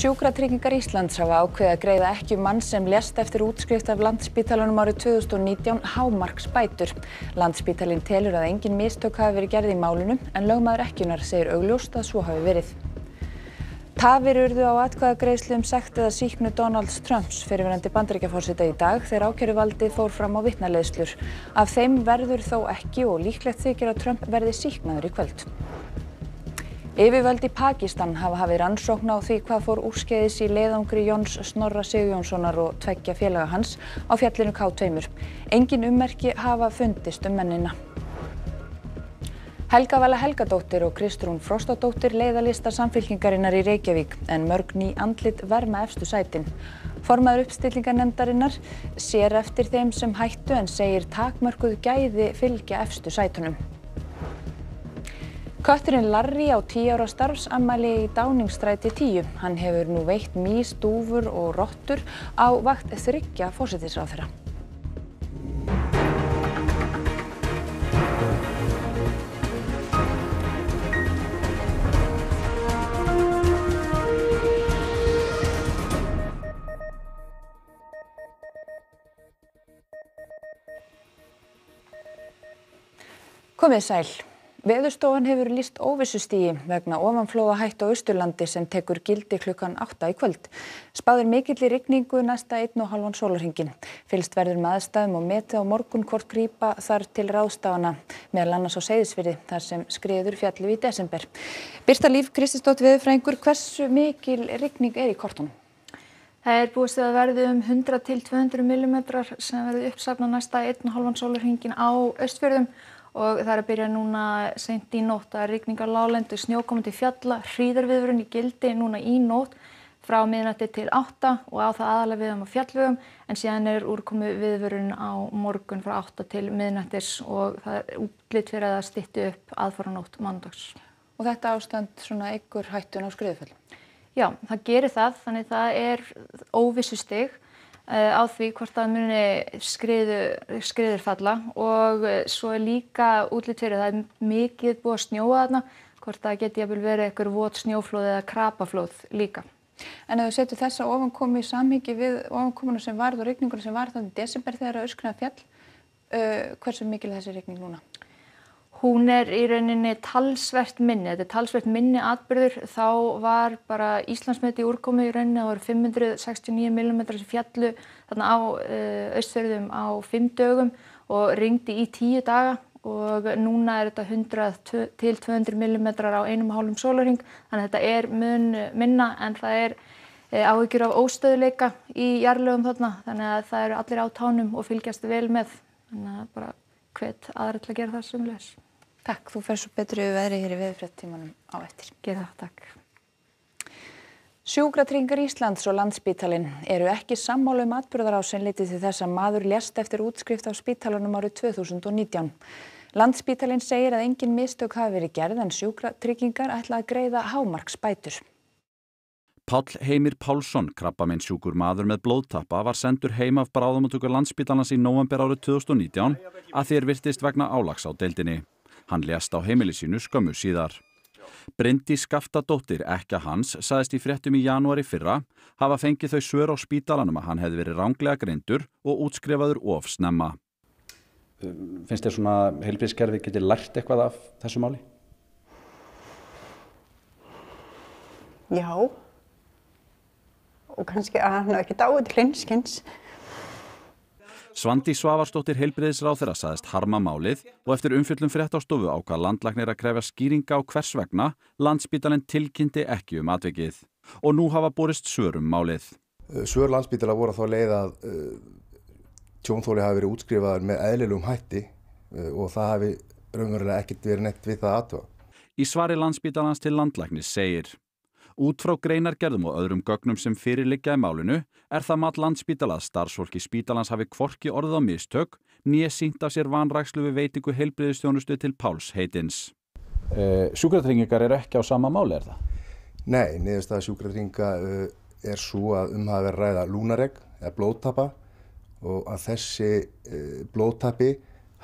Sjúkratryggingar Íslands hafa ákveðið að greiða ekki mann sem lést eftir útskrift af Landspítalanum árið 2019 hámarksbætur. Landspítalinn telur að engin mistök hafi verið gerð í málinu en lögmaður ekkunar segir augljóst að svo hafi verið. Tafir urðu á atkvæðagreiðslu um sekt eða síknu Donalds Trumps fyrirverandi bandaríkjaforseta í dag þegar ákæruvaldið fór fram á vitnaleiðslur. Af þeim verður þó ekki og líklegt þykir að Trump verði síknaður í kvöld. Yfirvöld í Pakistan hafa hafið rannsókn á því hvað fór úrskeiðis í leiðangri Jóns Snorra Sigjónssonar og tveggja félaga hans á fjallinu K2. Engin ummerki hafa fundist um mennina. Helga Vala Helgadóttir og Kristrún Frostadóttir leiða lista samfylkingarinnar í Reykjavík en mörg ný andlit verma efstu sætin. Formaður uppstillingarnemdarinnar sér eftir þeim sem hættu en segir takmörkuð gæði fylgja efstu sætunum. Kötturinn Larry á 10 ára starfsammæli í Dáningsstræti 10. Hann hefur nú veitt mís, dúfur og rottur á vakt þryggja fósittisráþurra. Komið sæl. Veðurstofan hefur líst óvissustígi vegna ofanflóða hætt á Austurlandi sem tekur gildi klukkan 8 í kvöld. Spáður mikill í rigningu næsta einn og halvan sólarhingin. Fylst verður með aðstæðum og metið á morgun hvort grýpa þar til ráðstafana meðal annars á Seyðisfyrði þar sem skriður fjallu í desember. Birta Líf Krististótt Veðurfrængur, hversu mikil rigning er í kortunum? Það er búist að verði um 100 til 200 mm sem verður uppsafna næsta einn og halvan sólarhingin á Östfjörðum og það er að byrja núna sent í nótt að rigningar lálendu snjókomandi fjalla, hríðarviðvörun í gildi núna í nótt frá miðnætti til 8 og á það aðalega við um á fjallvögum en síðan er úrkomu viðvörun á morgun frá 8 til miðnættis og það er útlitt fyrir að það stitti upp aðfara nótt mándags. Og þetta ástand svona ykkur hættun á skriðuföll? Já, það gerir það, þannig það er óvissu stig á því hvort það muni skriðu, skriður falla og svo er líka útlýtt fyrir það er mikið búið að snjóa þarna hvort það geti jafnvel verið eitthvað vót snjóflóð eða krapaflóð líka. En ef þú setur þessa ofankomi í samhengi við ofankomuna sem varð og regninguna sem varð þannig desember þegar öskuna fjall, uh, hversu mikil þessi regning núna? Hún er í rauninni talsvert minni, þetta er talsvert minni atbyrður, þá var bara Íslandsmeti úrkomi í rauninni, það voru 569 mm sem fjallu þarna á austfjörðum á 5 dögum og ringdi í 10 daga. Og núna er þetta 100 til 200 mm á einum hálfum sólaring, þannig að þetta er mun minna en það er áhyggjur af óstöðuleika í jarlögum þarna, þannig að það eru allir á tánum og fylgjast vel með, þannig að bara hvet aðra til að gera það sumleis. Takk, þú fer svo betri við veðri hér í veðurfréttímanum á eftir. Gerða það, takk. Sjúkratryggingar Íslands og Landspítalinn eru ekki sammála um atbyrðarásin litið til þess að maður lést eftir útskrift af spítalanum árið 2019. Landspítalinn segir að engin mistök hafi verið gerð en sjúkratryggingar ætla að greiða hámarksbætur. Páll Heimir Pálsson, krabbaminn sjúkur maður með blóðtappa, var sendur heim af bráðumatökur landsspítalans í november árið 2019 að þér virtist vegna álags á deildinni. Hann lést á heimili sínu skömmu síðar. Bryndi Skaftadóttir, ekka hans, saðist í fréttum í janúari fyrra hafa fengið þau svör á spítalanum að hann hefði verið ránglega greindur og útskrifaður of snemma. Finnst þér svona heilbríðskerfi getið lært eitthvað af þessu máli? Já. Og kannski að hann hefði ekki dáið til hinskins. Svandi Svavarsdóttir heilbriðisráð saðist harma málið og eftir umfjöllum fréttastofu ákvað landlagnir að krefja skýringa á hvers vegna landsbítalinn tilkynnti ekki um atvikið. Og nú hafa borist svörum málið. Svör landsbítala voru þá leið að uh, tjónþóli hafi verið útskrifaður með eðlilegum hætti uh, og það hafi raunverulega ekkert verið neitt við það aðtöða. Í svari landsbítalans til landlagnis segir Út frá greinargerðum og öðrum gögnum sem fyrirliggja í málinu er það mat landspítala að starfsfólki spítalans hafi kvorki orðið á mistök nýja sínt af sér vanrækslu við veitingu heilbriðistjónustu til Páls heitins. Uh, sjúkratryggingar eru ekki á sama máli, er það? Nei, niðurst að sjúkratrygginga uh, er svo að um hafa verið ræða lúnareg eða blóðtappa og að þessi uh, blóðtappi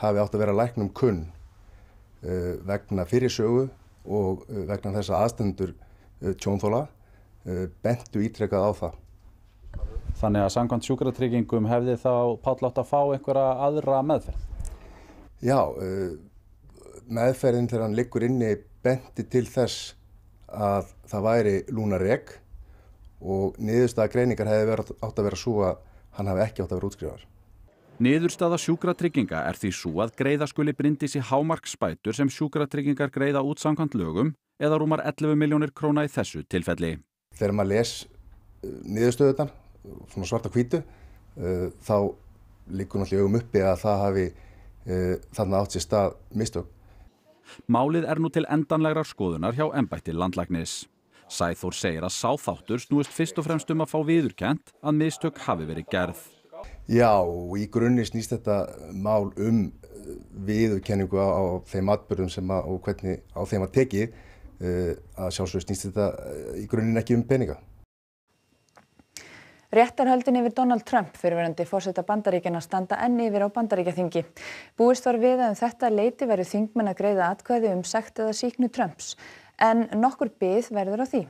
hafi átt að vera læknum kunn vegna fyrirsögu og vegna þessa aðstendur tjónþóla uh, bentu ítrekkað á það. Þannig að samkvæmt sjúkratryggingum hefði þá Páll átt að fá einhverja aðra meðferð? Já, uh, meðferðin þegar hann liggur inni benti til þess að það væri lúnareg og niðurstaða greiningar hefði verið, átt að vera svo að hann hafi ekki átt að vera útskrifaður. Niðurstaða sjúkratrygginga er því svo að greiða skuli brindis í hámarksbætur sem sjúkratryggingar greiða út samkvæmt lögum eða rúmar 11 miljónir króna í þessu tilfelli. Þegar maður les uh, niðurstöðutan, svona svarta hvítu, uh, þá líkur náttúrulega augum uppi að það hafi uh, þarna átt sér stað mistök. Málið er nú til endanlegar skoðunar hjá embætti landlæknis. Sæþór segir að sáþáttur snúist fyrst og fremst um að fá viðurkent að mistök hafi verið gerð. Já, í grunni snýst þetta mál um viðurkenningu á, á þeim atbyrðum sem að, og hvernig á þeim að teki uh, að sjálfsögur snýst þetta í grunninn ekki um peninga. Réttarhöldin yfir Donald Trump fyrirverandi fórseta bandaríkjana standa enn yfir á bandaríkjaþingi. Búist var við að um þetta leiti verið þingmenn að greiða atkvæði um sekt eða síknu Trumps. En nokkur byð verður á því.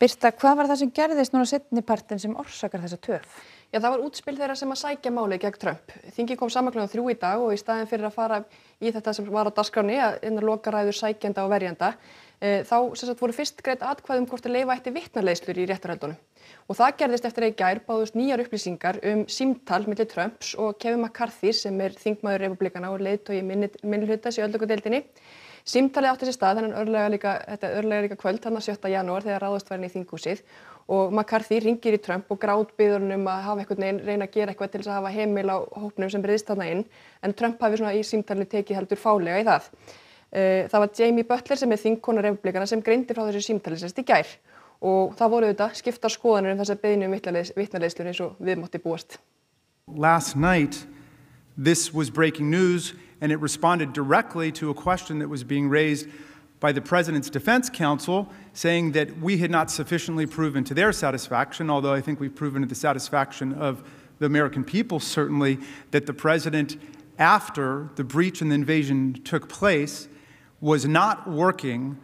Birta, hvað var það sem gerðist núna setni partin sem orsakar þessa töf? Já, það var útspil þeirra sem að sækja máli gegn Trump. Þingi kom samanklunum þrjú í dag og í staðin fyrir að fara í þetta sem var á dasgráni að innan lokaræður sækjenda og verjanda, e, þá sagt, voru fyrst greitt atkvæðum hvort að leifa eitt vittnarleislur í réttarhaldunum. Og það gerðist eftir að í gær báðust nýjar upplýsingar um símtal millir Trumps og Kevin McCarthy sem er þingmaður republikana og leiðtói minnilhutas í öllökudeildinni. Símtalið átti sér stað líka, þetta örlega líka kvöld, hann að 7. janúar þegar ráðast var inn í þingúsið og McCarthy ringir í Trump og grátbyður um að hafa einhvern veginn, reyna að gera eitthvað til þess að hafa heimil á hópnum sem reyðist þarna inn en Trump hafi svona í símtalið tekið heldur fálega í það. Það var Jamie Butler sem er þingkona republikana sem greindi frá þessu í gær og það voru auðvitað skiptar skoðanir um þess að beðinu um eins og við búast. Last night this was breaking news and it responded directly to a question that was being raised by the President's Defense Counsel, saying that we had not sufficiently proven to their satisfaction, although I think we've proven to the satisfaction of the American people, certainly, that the President, after the breach and the invasion took place, was not working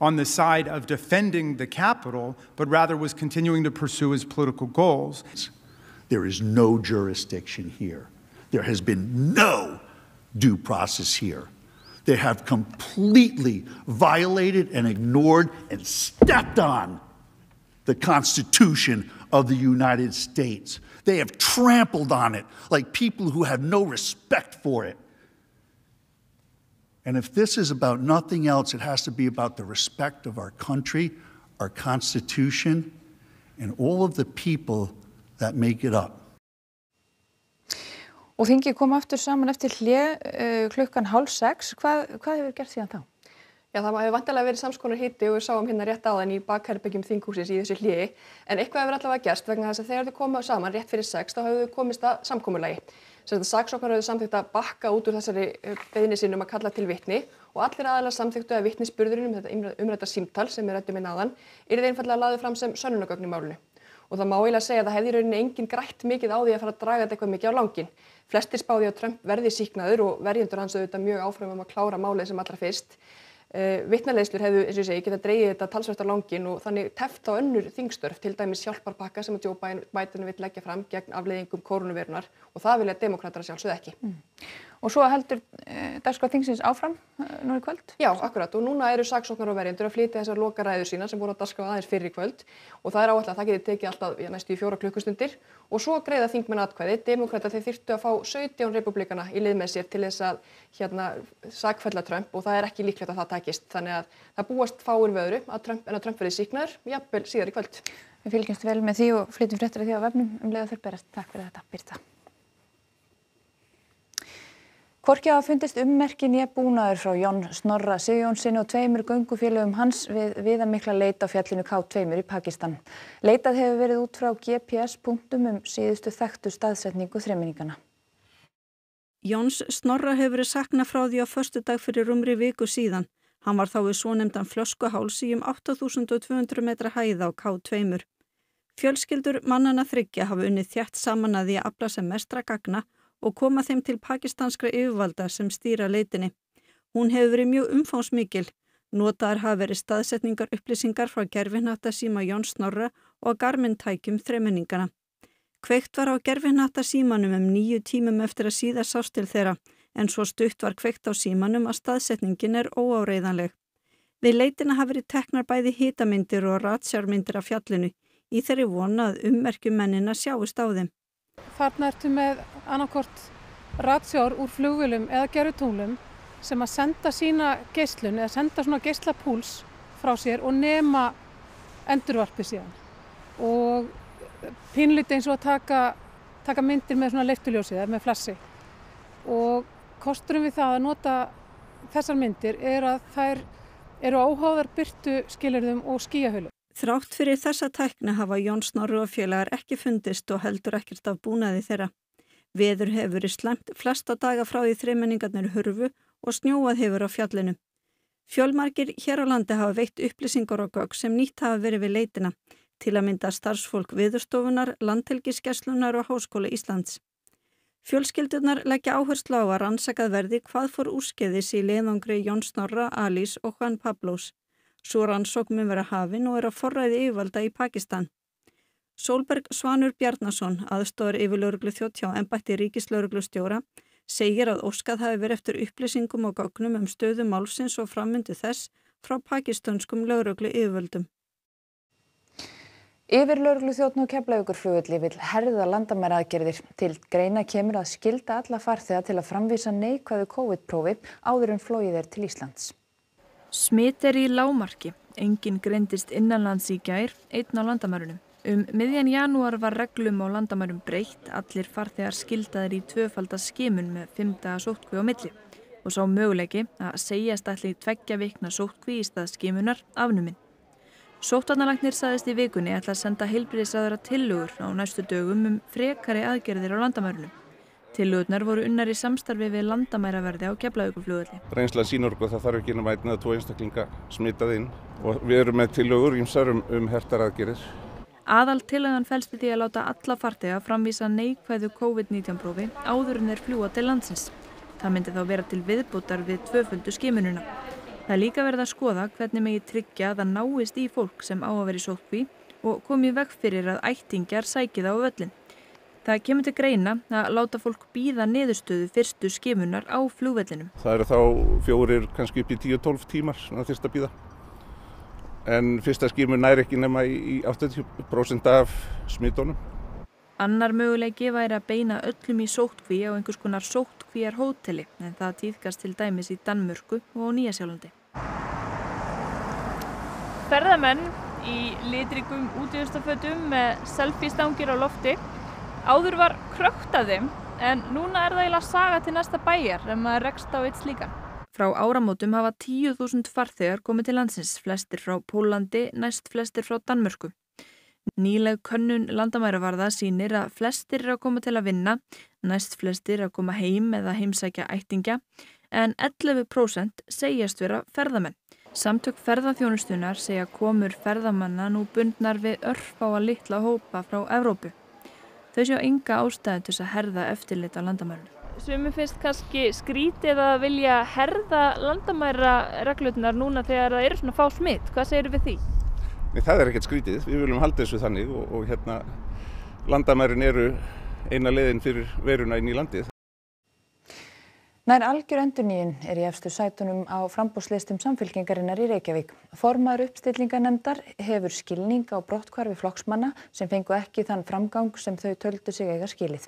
on the side of defending the capital, but rather was continuing to pursue his political goals. There is no jurisdiction here. There has been no due process here. They have completely violated and ignored and stepped on the Constitution of the United States. They have trampled on it like people who have no respect for it. And if this is about nothing else, it has to be about the respect of our country, our Constitution, and all of the people that make it up. Og þingi kom aftur saman eftir hlið uh, klukkan hálf sex. Hvað, hvað hefur gert síðan þá? Já, það hefur vantilega verið samskonar hitti og við sáum hérna rétt áðan í bakherbyggjum þinghúsins í þessu hliði. En eitthvað hefur allavega gerst vegna þess að þegar þau komuð saman rétt fyrir sex þá hefur þau komist að samkómulagi. Saksóknar hefur samþýgt að bakka út úr þessari beðni sinum að kalla til vittni og allir aðalega samþýgtu að vittnisspurðurinn um þetta umrætta símtal sem er rættum inn aðan er þeir einfallega laðið fram sem sönnunagögn í málunni. Og það má eiginlega segja að það hefði rauninni enginn grætt mikið á því að fara að draga þetta eitthvað mikið á langin. Flestir spáði að Trump verði síknaður og verjendur hans auðvitað mjög áfram um að klára málið sem allra fyrst. Uh, Vittnarleislur hefðu, eins og ég segi, geta dreigið þetta talsvært á langin og þannig teft á önnur þingstörf, til dæmis hjálparpakka sem að Joe Biden vil leggja fram gegn afleiðingum koronavirunar og það vilja demokrater sjálfsögð ekki. Mm. Og svo heldur eh, dagskrá þingsins áfram eh, nú í kvöld? Já, akkurat og núna eru saksóknar og verjendur að flytja þessar lokaræður sína sem voru að dagskrá aðeins fyrir í kvöld og það er áallega að það geti tekið alltaf já, næstu í fjóra klukkustundir og svo greiða þingmenn atkvæði. Demokrata þeir þyrtu að fá 17 republikana í lið með sér til þess að hérna sakfella Trump og það er ekki líklegt að það takist. Þannig að það búast fáur vöðru Trump, en að Trump verði síknaður, jafnvel síðar í kvöld. Við fylgjumst vel með því og flytjum fréttir af því á vefnum um leiða þurr berast. Takk fyrir þetta, Birta. Hvorki hafa fundist ummerkin ég búnaður frá Jón Snorra Sigjónssoni og tveimur göngufélögum hans við viðamikla leit á fjallinu K2 í Pakistan. Leitað hefur verið út frá GPS-punktum um síðustu þekktu staðsetningu þreiminningana. Jóns Snorra hefur verið sakna frá því á förstu dag fyrir rumri viku síðan. Hann var þá við svo nefndan flöskuhálsi um 8200 metra hæða á K2. Fjölskyldur mannana þryggja hafa unnið þjætt saman að því að afla sem mestra gagna og koma þeim til pakistanskra yfirvalda sem stýra leitinni. Hún hefur verið mjög umfánsmikil. Notaðar hafa verið staðsetningar upplýsingar frá gerfinhata síma Jón Snorra og Garmin tækjum þreiminningana. Kveikt var á gerfinhata símanum um nýju tímum eftir að síða sást til þeirra en svo stutt var kveikt á símanum að staðsetningin er óáreiðanleg. Við leitina hafi verið teknar bæði hitamindir og ratsjármyndir af fjallinu í þeirri vona að ummerkjum mennina sjáist á þeim. Þarna ertu með annarkort ratsjár úr flugvölum eða gerutúlum sem að senda sína geislun eða senda svona geislapúls frá sér og nema endurvarpi síðan. Og pínliti eins og að taka, taka myndir með svona leifturljósið eða með flassi. Og kosturum við það að nota þessar myndir er að þær eru áháðar byrtu skilurðum og skíahölu. Þrátt fyrir þessa tækna hafa Jón Snorri og félagar ekki fundist og heldur ekkert af búnaði þeirra. Veður hefur verið slemt flesta daga frá því þreimenningarnir hurfu og snjóað hefur á fjallinu. Fjölmarkir hér á landi hafa veitt upplýsingar og gögg sem nýtt hafa verið við leitina til að mynda starfsfólk viðurstofunar, landhelgiskeslunar og Háskóla Íslands. Fjölskyldunar leggja áherslu á að rannsakað verði hvað fór úrskeiðis í leiðangri Jón Snorra, Alís og Juan Pablos. Svo rannsóknum vera hafin og er að forræði yfirvalda í Pakistan. Solberg Svanur Bjarnason, aðstóður yfirlauruglu þjóttjá en bætti ríkislauruglu stjóra, segir að óskað hafi verið eftir upplýsingum og gögnum um stöðu málsins og framvindu þess frá pakistanskum lauruglu yfirvöldum. Yfirlauruglu þjóttn og keflaugur vil herða landamæraðgerðir til greina kemur að skilda alla farþega til að framvísa neikvæðu COVID-prófi áður en flóið er til Íslands. Smit er í lámarki. Engin greindist innanlands í gær, einn á landamærunum. Um miðjan janúar var reglum á landamærum breytt, allir farþegar skildaðir í tvöfaldaskimun með fymta sótkvi á milli og sá möguleiki að segjast allir tveggja vikna sótkvi í stað skimunar afnuminn. Sóttvarnalagnir saðist í vikunni ætla að senda heilbriðisraðara tillögur á næstu dögum um frekari aðgerðir á landamærunum. Tillögurnar voru unnar í samstarfi við landamæraverði á keflauguflugulli. Reynslan sínur okkur að það þarf ekki um einn eða tvo einstaklinga smitað inn og við erum með tillögur ímsar um, um hertar aðgerðir. Aðal tillögan fælst í því að láta alla fartega framvísa neikvæðu COVID-19 prófi áður en þeir fljúa til landsins. Það myndi þá vera til viðbútar við tvöföldu skimununa. Það er líka verið að skoða hvernig megi tryggja að það náist í fólk sem á að vera í sótkví og komi veg fyrir að ættingjar sæki það á völlin. Það kemur til greina að láta fólk býða niðurstöðu fyrstu skimunar á flúvellinum. Það eru þá fjórir, kannski upp í 10-12 tímar sem það þurft að býða. En fyrsta skimun næri ekki nema í 80% af smittónum. Annar möguleiki væri að beina öllum í sótkví á einhvers konar sótkvíjar hóteli en það týðkast til dæmis í Danmörku og Nýjasjálandi. Ferðamenn í litrigum útíðustafötum með selfie-stangir á lofti. Áður var krökt af þeim en núna er það eiginlega saga til næsta bæjar en maður rekst á eitt slíkan. Frá áramótum hafa 10.000 farþegar komið til landsins, flestir frá Pólandi, næst flestir frá Danmörku. Nýleg könnun landamæravarða sínir að flestir er að koma til að vinna, næst flestir að koma heim eða heimsækja ættingja en 11% segjast vera ferðamenn. Samtök ferðarþjónustunar segja komur ferðamanna nú bundnar við örf á að litla hópa frá Evrópu. Þau séu enga ástæðu til að herða eftirlit á landamærunum. Sumi finnst kannski skrítið að vilja herða landamæra reglutnar núna þegar það eru svona fá smitt. Hvað segir við því? Nei, það er ekkert skrítið. Við viljum halda þessu þannig og, og hérna landamærin eru eina leiðin fyrir veruna inn í landið. Nær algjör endurnýjun er í efstu sætunum á frambúslistum samfélkingarinnar í Reykjavík. Formaður uppstillinganemndar hefur skilning á brottkvarfi flokksmanna sem fengu ekki þann framgang sem þau töldu sig eiga skilið.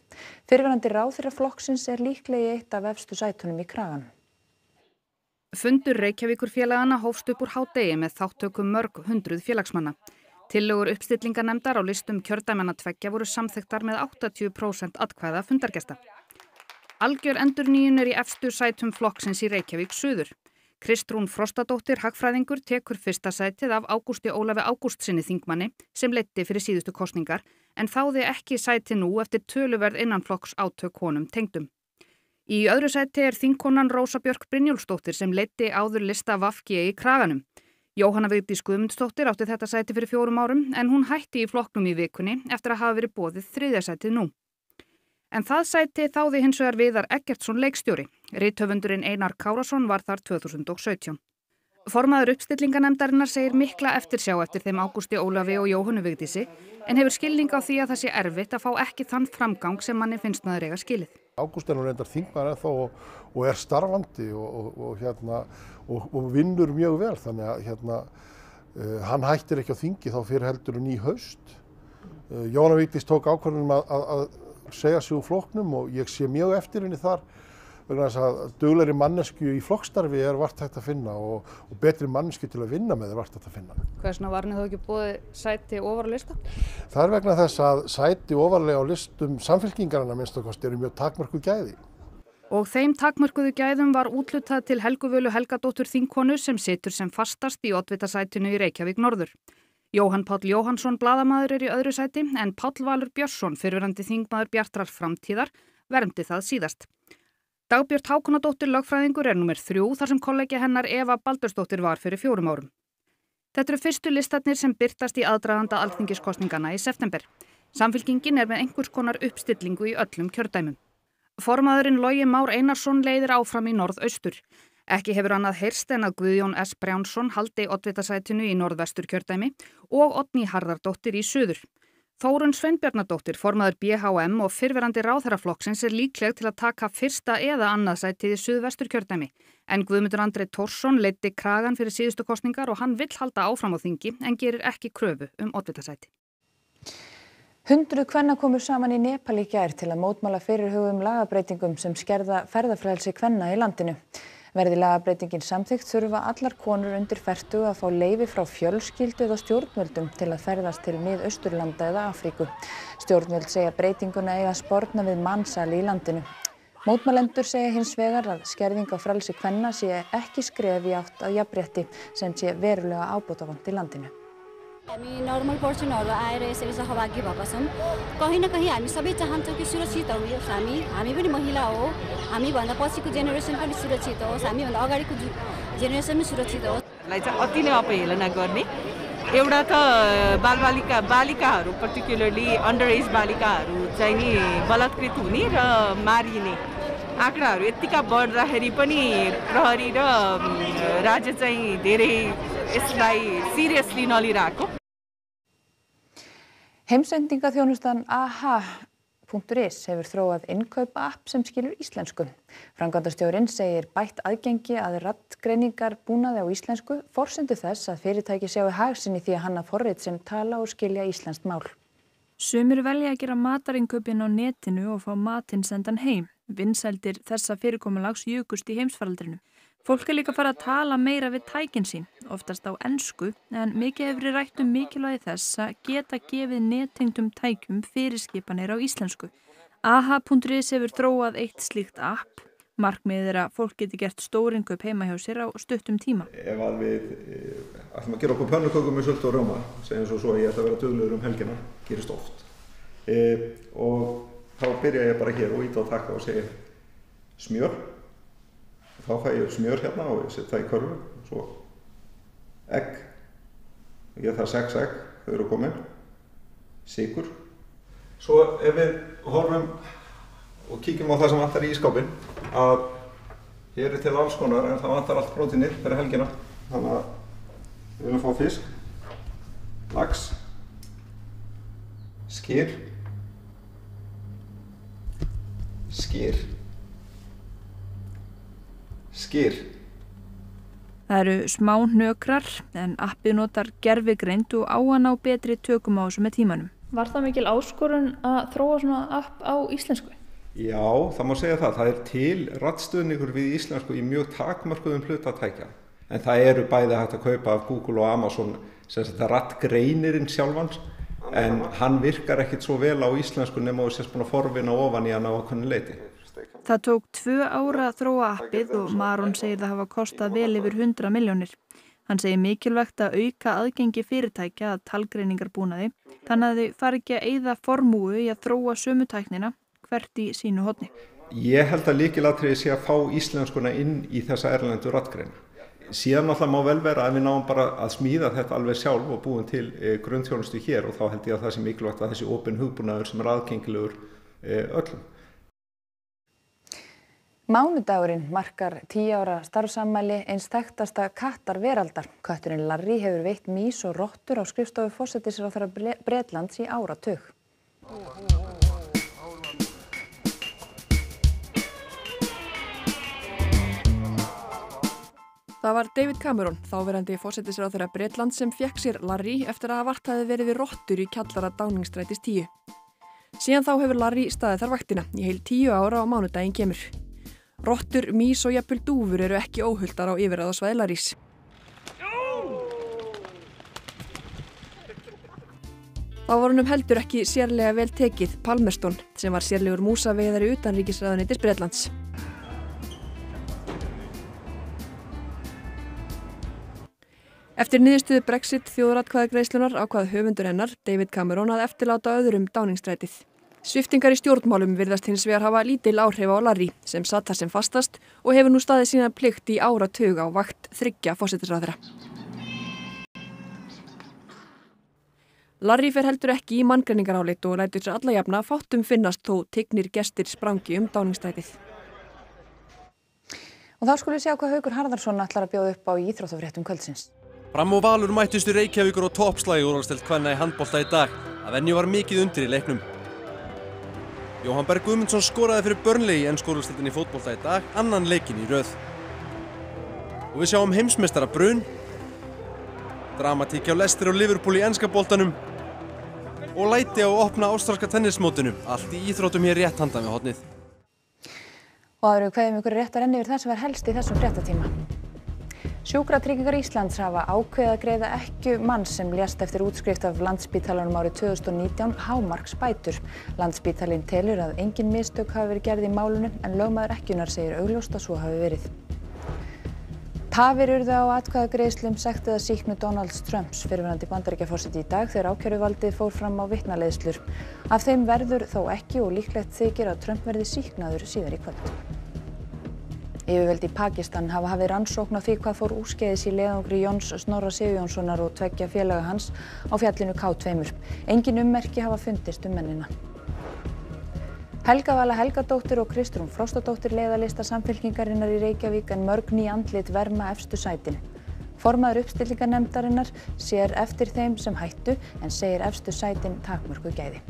Fyrirverandi ráþyra flokksins er líklegi eitt af efstu sætunum í kragan. Fundur Reykjavíkur félagana hófst upp úr hádegi með þáttökum mörg hundruð félagsmanna. Tillögur uppstillinganemndar á listum kjördæmanna tveggja voru samþektar með 80% atkvæða fundargesta. Algjör endurnýjun er í efstu sætum flokksins í Reykjavík suður. Kristrún Frostadóttir Hagfræðingur tekur fyrsta sætið af Ágústi Ólafi Ágústsinni þingmanni sem leitti fyrir síðustu kostningar en þáði ekki sæti nú eftir töluverð innanflokks átök honum tengdum. Í öðru sæti er þingkonan Rósa Björk Brynjólfsdóttir sem leitti áður lista Vafki í kraganum. Jóhanna Vigdís Guðmundsdóttir átti þetta sæti fyrir fjórum árum en hún hætti í flokknum í vikunni eftir að hafa verið bóðið þriðja sætið nú. En það sæti þáði hins vegar Viðar Eggertsson leikstjóri. Rítöfundurinn Einar Kárasson var þar 2017. Formaður uppstillinganemdarinnar segir mikla eftirsjá eftir þeim Ágústi Ólafi og Jóhannu Vigdísi en hefur skilning á því að það sé erfitt að fá ekki þann framgang sem manni finnst maður eiga skilið. Ágúst er nú reyndar þingmaður ennþá og, og er starfandi og, og, og hérna, vinnur mjög vel þannig að hérna, uh, hann hættir ekki á þingi þá fyrir heldur ný haust. Uh, Jóhanna Vigdís tók ákvörðunum að, að, að segja sig úr floknum og ég sé mjög eftir henni þar vegna þess að dugleiri mannesku í flokkstarfi er vart hægt að finna og, og betri mannesku til að vinna með er vart hægt að finna. Hversna var henni þá ekki búið sæti ofar á lista? Það er vegna þess að sæti ofarlega á listum samfélkingarna minnst okkar eru mjög takmörku gæði. Og þeim takmörkuðu gæðum var útlutað til Helguvölu Helgadóttur Þinkonu sem situr sem fastast í oddvitasætinu í Reykjavík norður. Jóhann Páll Jóhannsson bladamaður er í öðru sæti en Páll Valur Björnsson fyrirverandi þingmaður Bjartrar framtíðar verndi það síðast. Dagbjörn Hákonadóttir lögfræðingur er nummer þrjú þar sem kollegi hennar Eva Baldursdóttir var fyrir fjórum árum. Þetta eru fyrstu listatnir sem byrtast í aðdraðanda alþingiskostningana í september. Samfylkingin er með einhvers konar uppstillingu í öllum kjördæmum. Formaðurinn Lógi Már Einarsson leiðir áfram í norðaustur. Ekki hefur annað heyrst en að Guðjón S. Brjánsson haldi oddvitasætinu í norðvestur kjördæmi og Otni Harðardóttir í söður. Þórun Sveinbjarnadóttir, formaður BHM og fyrverandi ráðherraflokksins er líkleg til að taka fyrsta eða annað sætið í suðvestur kjördæmi. En Guðmundur Andrei Tórsson leiti kragan fyrir síðustu kostningar og hann vill halda áfram á þingi en gerir ekki kröfu um oddvitasæti. Hundruð kvenna komur saman í Nepal í gær til að mótmála fyrirhugum lagabreitingum sem skerða ferðafrælsi kvenna í landinu. Verði lagabreitingin samþygt þurfa allar konur undir fertu að fá leifi frá fjölskyldu eða stjórnvöldum til að ferðast til mið-austurlanda eða Afríku. Stjórnvöld segja breytinguna eiga spórna við mannsali í landinu. Mótmælendur segja hins vegar að skerðing á frelsi kvenna sé ekki skref í átt að jafnrétti sem sé verulega ábútafant í landinu. हामी normal पर्सनहरू आएर यसरी सहभागी भएका छौँ। कहीँ न कहीँ हामी सबै चाहन्छौँ कि सुरक्षित होस् हामी। हामी पनि महिला हो। हामीभन्दा पछिको जेनेरेसन पनि सुरक्षित होस्। हामीभन्दा अगाडिको जेनेरेसन पनि सुरक्षित होस्। लाई चाहिँ अति नै अपहेलना गर्ने। एउटा त बालबालिका बालिकाहरू पर्टिकुलरली अन्डर एज बालिकाहरू चाहिँ नि बलात्कृत हुने र मारिने आँकडाहरू यत्तिका बढ्दाखेरि पनि प्रहरी र राज्य चाहिँ धेरै यसलाई सिरियसली नलिरहेको। Heimsendingaþjónustan aha.is hefur þróað innkaupa app sem skilur íslensku. Frangandastjórin segir bætt aðgengi að rattgreiningar búnaði á íslensku forsendu þess að fyrirtæki sjáu hagsinni því að hanna forrið sem tala og skilja íslenskt mál. Sumir velja að gera matarinköpin á netinu og fá matinn sendan heim. Vinsældir þessa fyrirkomulags júkust í heimsfaraldrinu. Fólk er líka fara að tala meira við tækin sín, oftast á ennsku, en mikið hefur rætt um mikilvægi þess að geta gefið nettengtum tækjum fyrirskipanir á íslensku. aha.is hefur þróað eitt slíkt app. Markmiðið er að fólk geti gert stóringaup heima hjá sér á stuttum tíma. Ef að við ætlum að gera okkur pönnukökum með söldu og rjóma, segjum svo svo að ég ætla að vera döglegur um helgina, gerist oft. E, og þá byrja ég bara hér og íta á takka og segja smjör þá fæ ég smjör hérna og ég setja það í körfu. Svo egg. Ég þarf sex egg þau eru komin. Sigur svo ef við horfum og kíkjum á það sem vantar í ískápin að hér er til alls konar en það vantar allt prótínir fyrir helgina. Þannig að við viljum fá fisk lax skýr skýr skýr. Það eru smá hnökrar en appið notar gerfigreind og á að ná betri tökum á þessu með tímanum. Var það mikil áskorun að þróa svona app á íslensku? Já, það má segja það. Það er til rattstöðningur við íslensku í mjög takmarkuðum hlutatækja. En það eru bæði hægt að kaupa af Google og Amazon sem þetta rattgreinirinn sjálfans en hann virkar ekkit svo vel á íslensku nema og að forvinna ofan í hann á okkunni leiti. Það tók tvö ára að þróa appið og Maron segir það hafa kostað vel yfir 100 miljónir. Hann segir mikilvægt að auka aðgengi fyrirtækja að talgreiningar búnaði þannig að þau fari ekki að eyða formúu í að þróa sömutæknina hvert í sínu hodni. Ég held að líkilatriði sé að fá íslenskuna inn í þessa erlendu rattgreina. Síðan alltaf má vel vera að við náum bara að smíða þetta alveg sjálf og búin til e, grunnþjónustu hér og þá held ég að það sé mikilvægt að þessi opin hugbúnaður sem er aðgengilegur e, öllum. Mánudagurinn markar tíu ára starfsammæli eins þekktasta kattar veraldar. Kötturinn Larry hefur veitt mís og rottur á skrifstofu fósettisráþara Bretlands í áratug. Það var David Cameron, þáverandi fósettisráþara Bretlands sem fekk sér Larry eftir að vart hafi verið við rottur í kjallara Dáningstrætis 10. Síðan þá hefur Larry staðið þar vaktina í heil tíu ára á mánudaginn kemur. Rottur, mís og jafnvel dúfur eru ekki óhuldar á yfirraða svæðlarís. Þá var húnum heldur ekki sérlega vel tekið Palmerston sem var sérlegur músaveiðari utanríkisræðunitis Bretlands. Eftir niðurstuðu Brexit þjóðratkvæðagreislunar ákvað höfundur hennar, David Cameron, að eftirláta öðrum dáningstrætið. Sviftingar í stjórnmálum virðast hins vegar hafa lítil áhrif á Larry sem satt þar sem fastast og hefur nú staðið sína plikt í áratug á vakt þryggja fósittisræðra. Larry fer heldur ekki í manngreiningarálit og lætur sér alla jafna fátum finnast þó tignir gestir sprangi um dáningstrætið. Og þá skulum við sjá hvað Haugur Harðarsson ætlar að bjóða upp á í Íþróttafréttum kvöldsins. Fram og Valur mættustu Reykjavíkur og toppslægi úrvalstelt hvenna í handbólta í dag. Að venju var mikið undir í leiknum. Jóhann Berg Guðmundsson skoraði fyrir Burnley í ennskórulstiltin í fótbolta í dag, annan leikin í röð. Og við sjáum heimsmeistara Brun, dramatík hjá Leicester og Liverpool í ennska boltanum og læti á opna ástralska tennismótinu, allt í íþrótum hér rétt handan við hotnið. Og aðru hverjum ykkur rétt að renni yfir það sem var helst í þessum fréttatíma. Sjúkratryggingar Íslands hafa ákveðið að greiða ekki mann sem lést eftir útskrift af landsbítalanum árið 2019 hámarks bætur. Landsbítalinn telur að engin mistök hafi verið gerð í málunum en lögmaður ekkunar segir augljóst að svo hafi verið. Tafir urðu á atkvæðagreiðslum sektiða síknu Donalds Trumps fyrirverandi bandaríkjaforseti í dag þegar ákjöruvaldið fór fram á vittnaleiðslur. Af þeim verður þó ekki og líklegt þykir að Trump verði síknaður síðar í kvöld. Yfirvöld í Pakistan hafa hafið rannsókn á því hvað fór úrskeiðis í leiðangri Jóns Snorra Sigurjónssonar og tveggja félaga hans á fjallinu K2. Engin ummerki hafa fundist um mennina. Helga Vala Helgadóttir og Kristrún Frostadóttir leiðalista samfélkingarinnar í Reykjavík en mörg ný andlit verma efstu sætin. Formaður uppstillingarnemdarinnar sér eftir þeim sem hættu en segir efstu sætin takmörku gæði.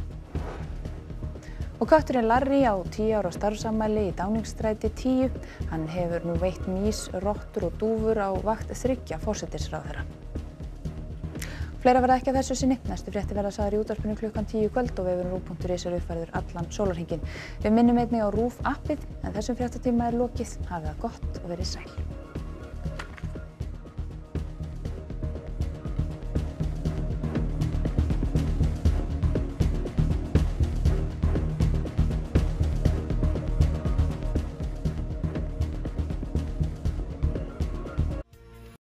Og kötturinn Larry á tíu ára starfsamæli í Dáningsstræti 10. Hann hefur nú veitt mís, rottur og dúfur á vakt þryggja fórsetisráðherra. Fleira verða ekki að þessu sinni. Næstu frétti verða saður í útvarpinu klukkan 10 kvöld og vefurinn rúf.is er uppfærður allan sólarhingin. Við minnum einnig á rúf appið en þessum fréttatíma er lokið. Hafið það gott og verið sæl.